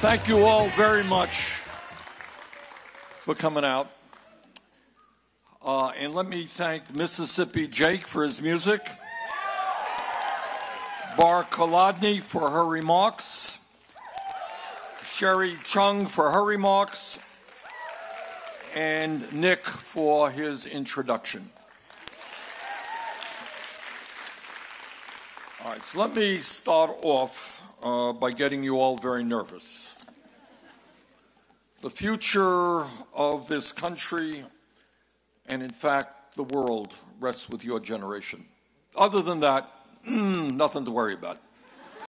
thank you all very much for coming out. Uh, and let me thank Mississippi Jake for his music, Bar Kolodny for her remarks, Sherry Chung for her remarks, and Nick for his introduction. All right, so let me start off uh, by getting you all very nervous. The future of this country, and in fact, the world, rests with your generation. Other than that, mm, nothing to worry about.